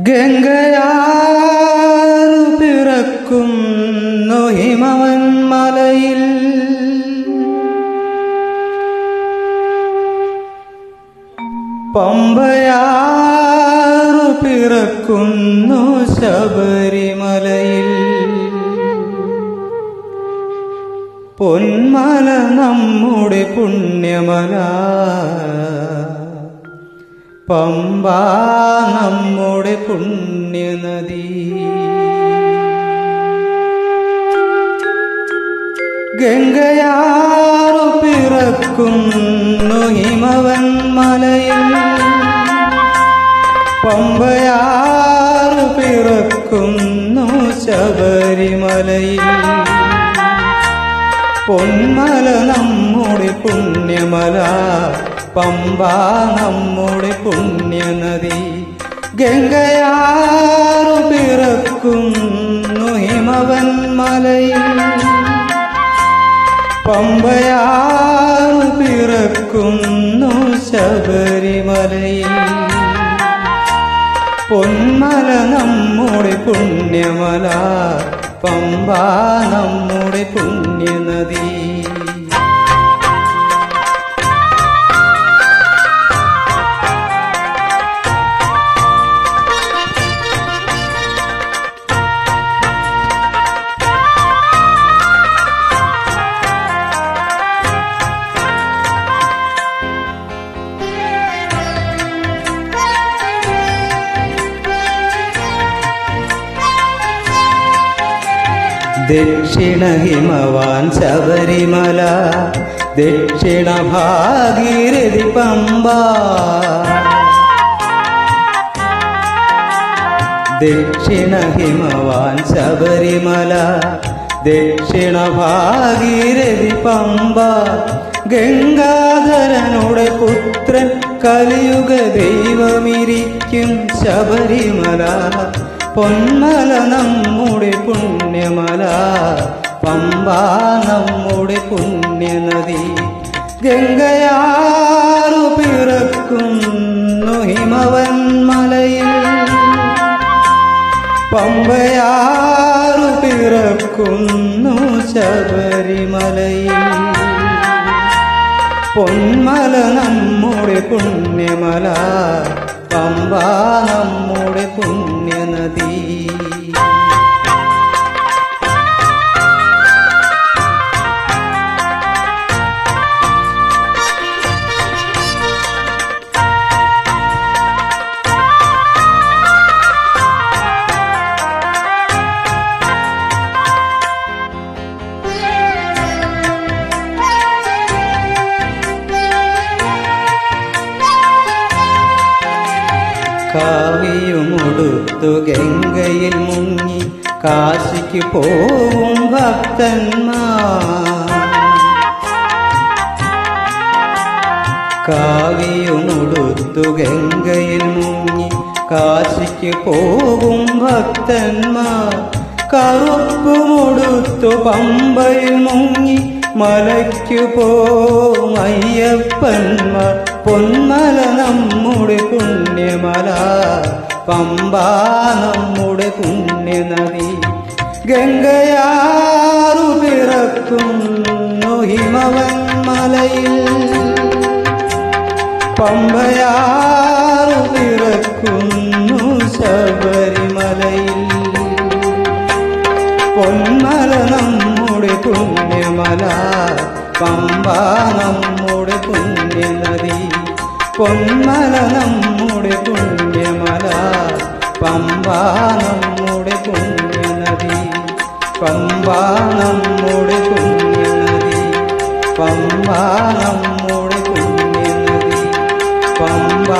ഗംഗയാറു പിറക്കുന്നു ഹിമവൻ മലയിൽ. പമ്പയാറു പിറക്കുന്നു ശബരിമലയിൽ. പൊന്മല നമ്മുടെ പുണ്യമല. പമ്പ നമ്മുടെ പുണ്യനദി. ഗംഗയാറു പിറക്കുന്നു ഹിമവൻ മലയിൽ. പമ്പയാറു പിറക്കുന്നു ശബരിമലയിൽ. പൊന്മല നമ്മുടെ പുണ്യമല പമ്പ നമ്മുടെ പുണ്യനദി. ഗംഗയാറു പിറക്കുന്നു ഹിമവൻ മലയിൽ. പമ്പയാറു പിറക്കുന്നു ശബരിമലയിൽ. പൊന്മല നമ്മുടെ പുണ്യമല. പമ്പ നമ്മുടെ പുണ്യനദി. ദക്ഷിണ ഹിമവാൻ ശബരിമല ദക്ഷിണ ഭാഗീരഥി പമ്പ. ദക്ഷിണ ഹിമവാൻ ശബരിമല ദക്ഷിണ ഭാഗീരഥി പമ്പ. ഗംഗാധരനുടെ പുത്രൻ കലിയുഗ ദൈവമിരിക്കും ശബരിമല. പൊന്മല നമ്മുടെ പുണ്യമല പമ്പ നമ്മുടെ പുണ്യനദി. ഗംഗയാറു പിറക്കുന്നു ഹിമവൻ മലയിൽ. പമ്പയാറു പിറക്കുന്നു ശബരിമലയിൽ. പൊന്മല നമ്മുടെ പുണ്യമല പമ്പ നമ്മുടെ പുണ്യനദി കാവിയുമുടുത്തു ഗംഗയിൽ മുങ്ങി കാശിക്ക് പോവും ഭക്തന്മാർ. കാവിയുമൊടുത്തു ഗംഗയിൽ മുങ്ങി കാശിക്ക് പോവും ഭക്തന്മാർ. കറുപ്പുമൊടുത്തു പമ്പയിൽ മുങ്ങി മലയ്ക്കു പോവും അയ്യപ്പന്മാർ പൊന്മല നമ്മുടെ പുണ്യമല പമ്പ നമ്മുടെ പുണ്യനദി. ഗംഗയാറു പിറക്കുന്നു ഹിമവൻ മലയിൽ പമ്പയാറു പിറക്കുന്നു ശബരിമലയിൽ. പൊന്മല പുണ്യമല പമ്പ നമ്മുടെ പുണ്യനദി. പൊന്മല നമ്മുടെ പുണ്യമല പമ്പ നമ്മുടെ പുണ്യനദി. പമ്പ നമ്മുടെ പുണ്യനദി പമ്പ നമ്മുടെ പുണ്യനദി. പമ്പ